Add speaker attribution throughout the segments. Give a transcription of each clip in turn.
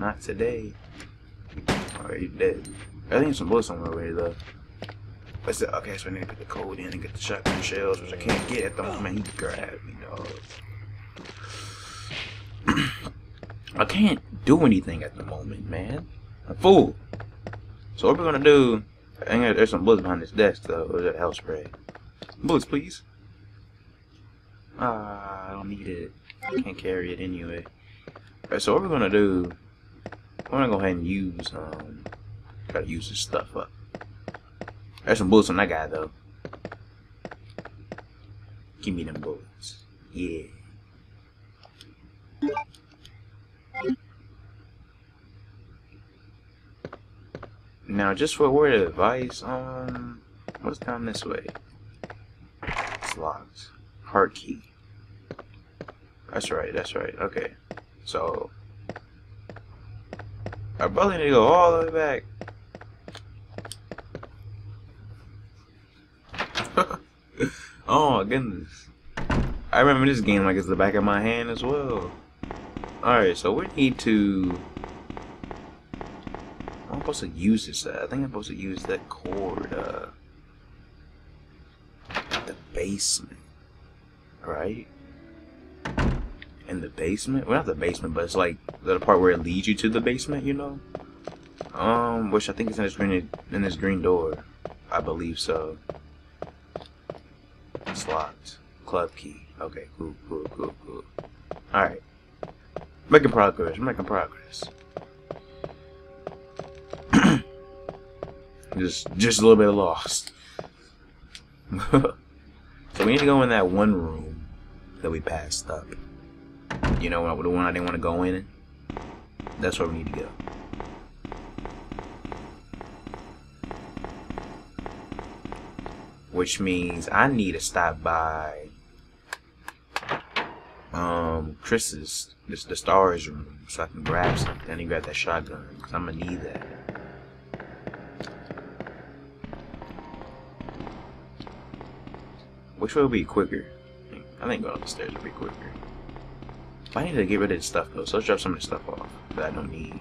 Speaker 1: Not today. Alright, you dead. I think some bullets somewhere here though. But still, okay, so I need to put the code in and get the shotgun shells, which I can't get at the moment. He grabbed me, dog. I can't do anything at the moment, man. I'm fool. So what we're gonna do? I think there's some bullets behind this desk though. Or that house spray? Bullets, please. Ah, I don't need it. I can't carry it anyway. Alright, so what we're gonna do? We're gonna go ahead and use um. Gotta use this stuff up. There's some bullets on that guy though. Give me them bullets. Yeah. Now, just for a word of advice, um, what's down this way? It's locked. Heart key. That's right, that's right, okay. So, I probably need to go all the way back. oh my goodness. I remember this game like it's the back of my hand as well. Alright, so we need to... I'm supposed to use this. Uh, I think I'm supposed to use that cord. Uh, the basement. Right? In the basement? Well, not the basement, but it's like the part where it leads you to the basement, you know? Um, which I think is in this green, in this green door. I believe so. It's locked. Club key. Okay, cool, cool, cool, cool. Alright. Making progress, making progress. just just a little bit lost. so we need to go in that one room that we passed up. You know, the one I didn't want to go in. That's where we need to go. Which means I need to stop by um Chris's this the stars room so I can grab something. Then he grab that shotgun because I'm gonna need that. Which will be quicker? I think going up the stairs will be quicker. I need to get rid of this stuff though, so let's drop some of this stuff off that I don't need.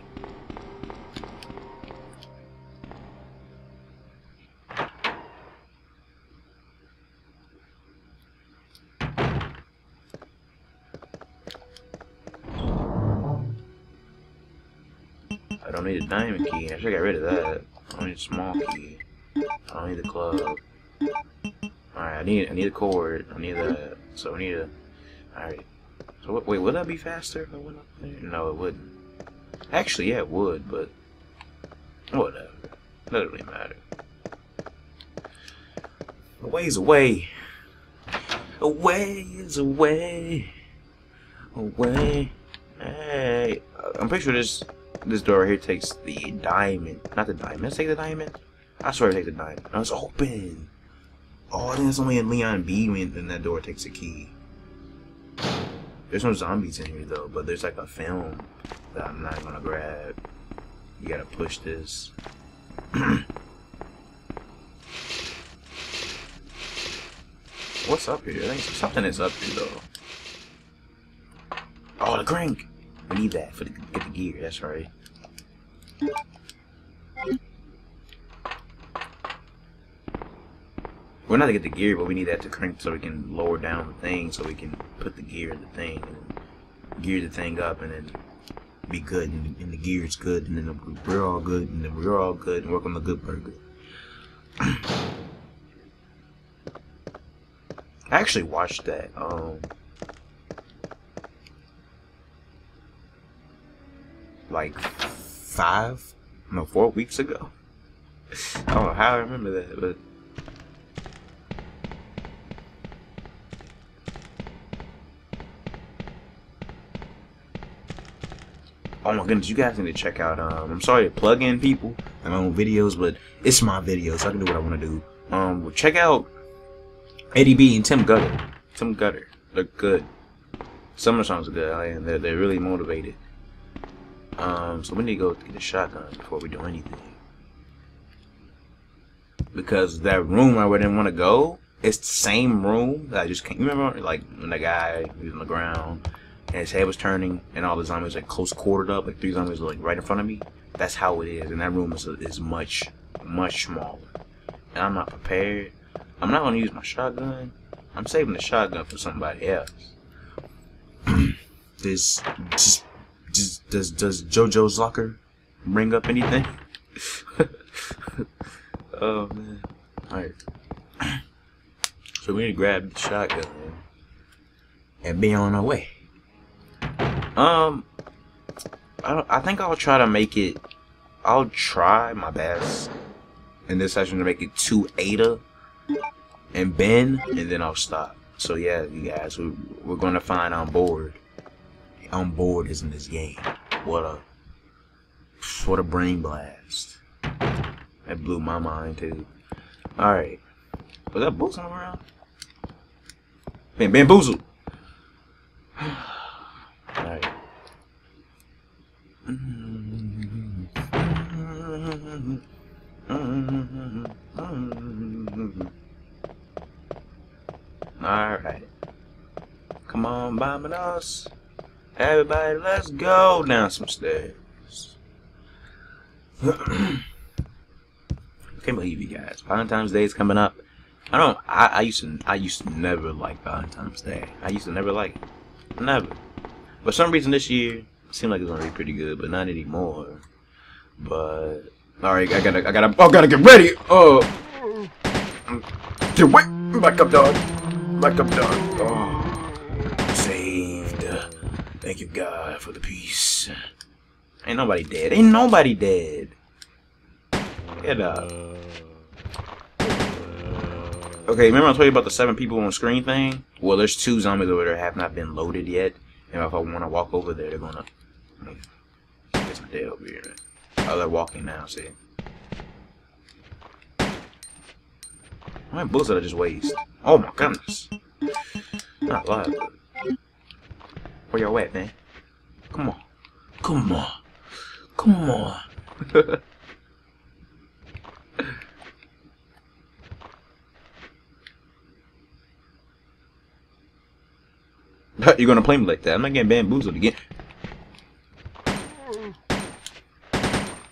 Speaker 1: I don't need a diamond key. I should get rid of that. I don't need a small key. I don't need the club. Alright, I need I need a cord. I need that. So I need a. Alright. So wait, would that be faster if I went up there? No, it wouldn't. Actually, yeah, it would, but whatever. Doesn't really matter. A ways away. A ways away. Away. Hey, I'm pretty sure this this door right here takes the diamond. Not the diamond. Let's take the diamond. I swear it takes the diamond. It's open. Oh, then it's only in Leon B when then that door takes a key. There's no zombies in here though, but there's like a film that I'm not gonna grab. You gotta push this. What's up here? I think something is up here though. Oh, the crank! We need that for the get the gear. That's right. We're not to get the gear, but we need that to crank so we can lower down the thing, so we can put the gear in the thing and gear the thing up, and then be good. And, and the gear is good, and then we're all good, and then we're all good, and work on the good burger. I actually watched that. Um, like five, no, four weeks ago. I don't know how I remember that, but oh my goodness, you guys need to check out. Um, I'm sorry to plug in people and my own videos, but it's my videos. So I can do what I want to do. Um, well, check out Eddie B and Tim Gutter. Tim Gutter, they're good. The songs are good. they're they're really motivated. Um, so we need to go get a shotgun before we do anything. Because that room I didn't want to go, it's the same room that I just can't remember. Like when the guy was on the ground, and his head was turning, and all the zombies like close quartered up, like three zombies were like right in front of me. That's how it is, and that room is is much much smaller. And I'm not prepared. I'm not gonna use my shotgun. I'm saving the shotgun for somebody else. this just, just does does JoJo's locker bring up anything? oh man. Alright. So we need to grab the shotgun and be on our way. Um, I. I think I'll try to make it. I'll try my best in this session to make it two Ada and Ben, and then I'll stop. So yeah, you guys, we, we're gonna find on board. On board is in this game. What a what a brain blast. That blew my mind too. All right, was that boozling around? Man, bamboozled. All right. Alright. Come on, Bombing Everybody, let's go down some stairs. I can't believe you guys. Valentine's Day is coming up. I don't. I, I used to. I used to never like Valentine's Day. I used to never like it. Never. But some reason this year seemed like it's gonna be pretty good, but not anymore. But all right, I gotta. I gotta. Oh, gotta get ready. Oh. Get wait. Back up, dog. Back up, dog. Oh. Saved. Thank you, God, for the peace. Ain't nobody dead. Ain't nobody dead. Get up. Okay, remember I told you about the seven people on screen thing? Well, there's two zombies over there have not been loaded yet. And if I want to walk over there, they're gonna. It's dead over here. Oh, they're walking now. See. How many bullets did I just waste? Oh my goodness. Not a lot. Where y'all at, man? Come on. Come on. Come on. You're gonna play me like that. I'm not getting bamboozled again.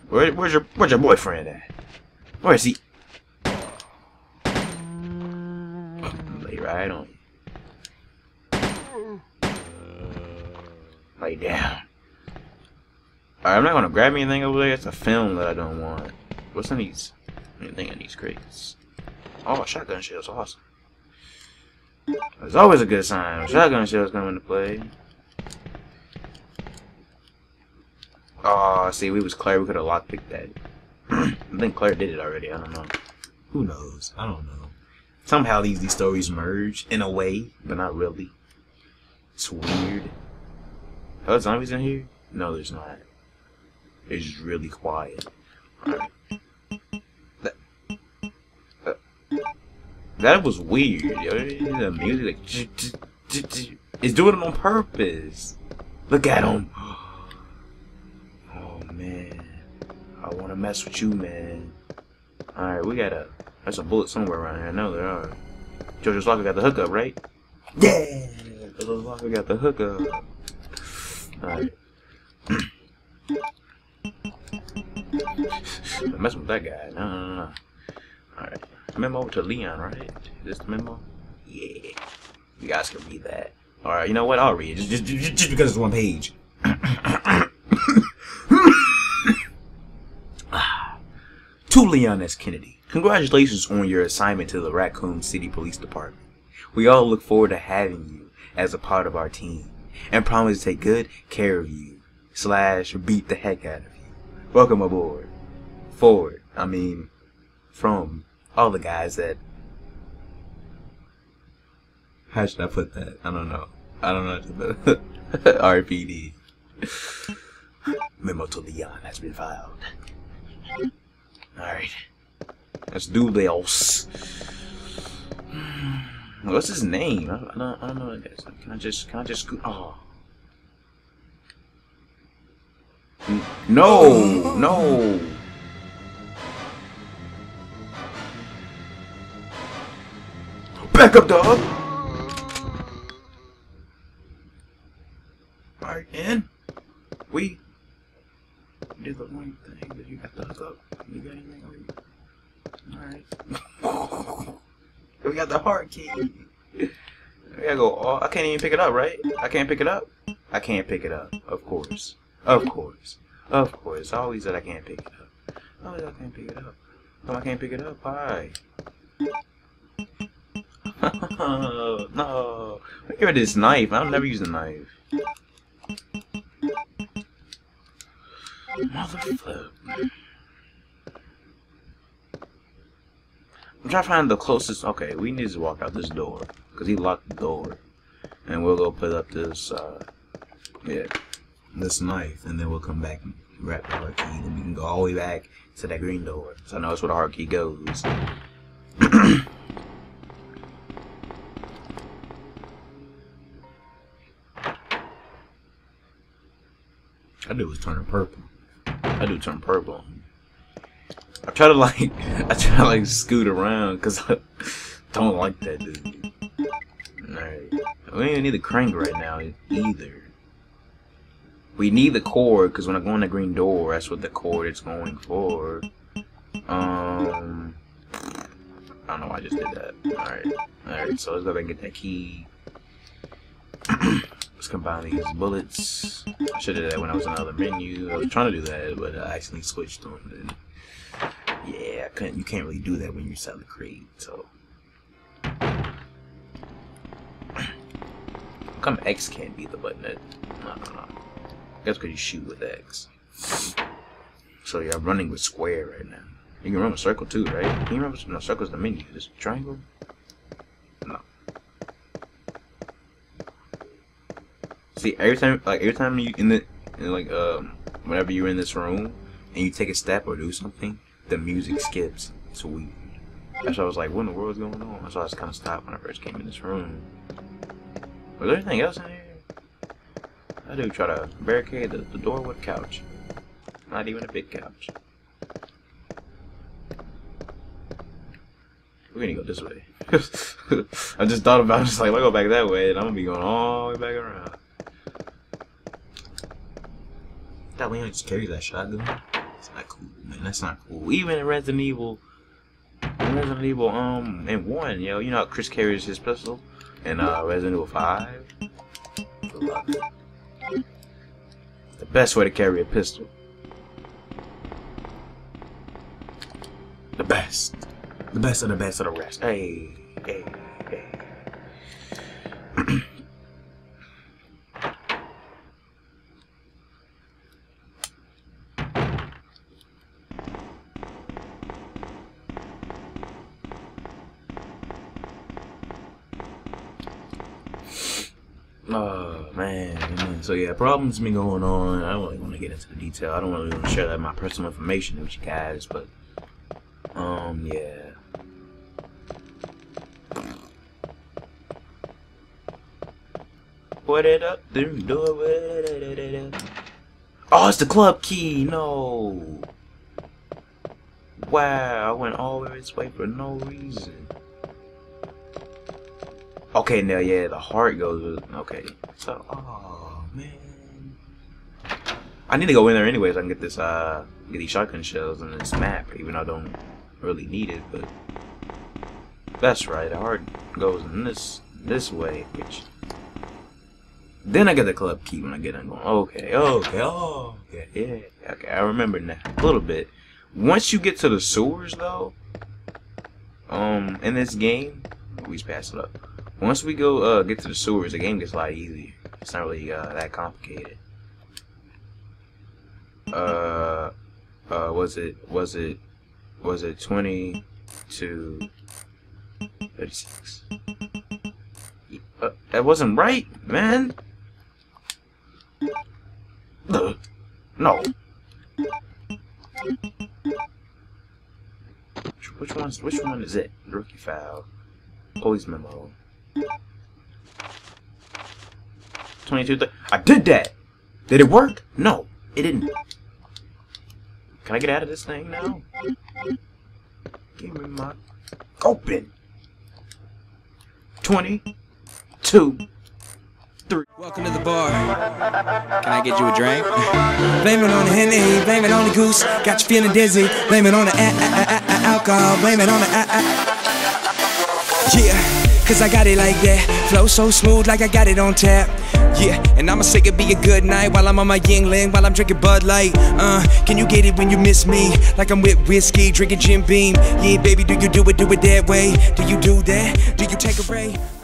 Speaker 1: Where, where's your Where's your boyfriend at? Where is he? Lay right on. Lay down. Alright, I'm not gonna grab anything over there. It's a film that I don't want. What's in these? Anything in these crates? Oh, shotgun shells. Awesome. It's always a good sign. Shotgun shells come into play. Oh, see, we was Claire. We could have lockpicked that. I think Claire did it already. I don't know. Who knows? I don't know. Somehow these these stories merge in a way, but not really. It's weird. Are there zombies in here? No, there's not. It's really quiet. That was weird, yo. The music, like, it's doing it on purpose. Look at him. Oh man, I want to mess with you, man. All right, we got a. There's a bullet somewhere around here. I know there are. JoJo's Locker got the hookup, right? Yeah, JoJo's Locker got the hookup. All right. I'm messing with that guy. No, no, no. All right memo to Leon, right? Is this memo? Yeah. You guys can read that. Alright, you know what? I'll read it. Just, just, just because it's one page. to Leon S. Kennedy, congratulations on your assignment to the Raccoon City Police Department. We all look forward to having you as a part of our team and promise to take good care of you slash beat the heck out of you. Welcome aboard. Forward. I mean, from all the guys that. How should I put that? I don't know. I don't know. RPD. Memo to Leon has been filed. Alright. Let's do this. What's his name? I don't, I don't know. Can I just, can I just, oh. No, no. Back up, dog. Alright, in. We did the one thing that you got the hook up. You got anything on you? Alright. we got the heart key. We gotta go all I can't even pick it up, right? I can't pick it up? I can't pick it up, of course. Of course. Of course. Always that I can't pick it up. Always I can't pick it up. Oh, I can't pick it up. Why? No. Give me this knife. I'll never use a knife. Motherfucker. I'm trying to find the closest. Okay, we need to walk out this door. Because he locked the door. And we'll go put up this, uh, yeah, this knife. And then we'll come back and grab the heart key. And we can go all the way back to that green door. So I know that's where the heart key goes. Do was turning purple. I do turn purple. I try to like, I try to like scoot around because I don't like that dude. Alright. We don't even need the crank right now either. We need the cord because when I go in the green door, that's what the cord is going for. Um, I don't know why I just did that. Alright. Alright, so let's go back and get that key. let's combine these bullets. I should have did that when I was in another menu. I was trying to do that, but I accidentally switched them. And yeah, I couldn't. You can't really do that when you're selling crate. So, come X can't be the button that. No, no, no. That's because you shoot with X. So yeah, I'm running with square right now. You can run with circle too, right? Can you remember? No, circle's the menu. This triangle. No. See, every time, like every time you in the, in like um, whenever you're in this room and you take a step or do something, the music skips. It's weird. That's why I was like, what in the world is going on? That's why I just kind of stopped when I first came in this room. Was there anything else in here? I do try to barricade the, the door with a couch. Not even a big couch. We're gonna go this way. I just thought about it, just like, let's go back that way, and I'm gonna be going all the way back around. That Leon just carry that shotgun. That's not cool, man. That's not cool. Even in Resident Evil, in Resident Evil, um, in one, yo, you know how Chris carries his pistol in uh, Resident Evil Five. The best way to carry a pistol. The best. The best of the best of the rest. Hey, hey. Oh man, so yeah, problems been going on. I don't really want to get into the detail. I don't really want to share that my personal information with you guys, but um, yeah. What it up? Do. Oh, it's the club key. No. Wow, I went all the way this way for no reason. Okay, now yeah, the heart goes. Okay, so oh man, I need to go in there anyways. I can get this uh get these shotgun shells in this map, even though I don't really need it. But that's right, the heart goes in this this way, which then I get the club key when I get in. Going okay, okay, oh okay, yeah, okay. I remember now a little bit. Once you get to the sewers though, um, in this game, just pass it up once we go uh, get to the sewers, the game gets a lot easier. It's not really uh, that complicated. Uh, uh, was it was it was it twenty to thirty six? Uh, that wasn't right, man. Uh, no. Which one's which one is it? Rookie foul. Police memo. 22. I did that! Did it work? No, it didn't. Can I get out of this thing now? Give me my... Open! 22. 3.
Speaker 2: Welcome to the bar. Can I get you a drink?
Speaker 3: Blame it on the Henny, blame it on the goose. Got you feeling dizzy. Blame it on the alcohol. Blame it on the yeah. Cause I got it like that. Flow so smooth, like I got it on tap. Yeah, and I'ma say it be a good night while I'm on my Yuengling, while I'm drinking Bud Light. Uh, can you get it when you miss me? Like I'm with whiskey, drinking Jim Beam. Yeah, baby, do you do it, do it that way? Do you do that? Do you take a ray?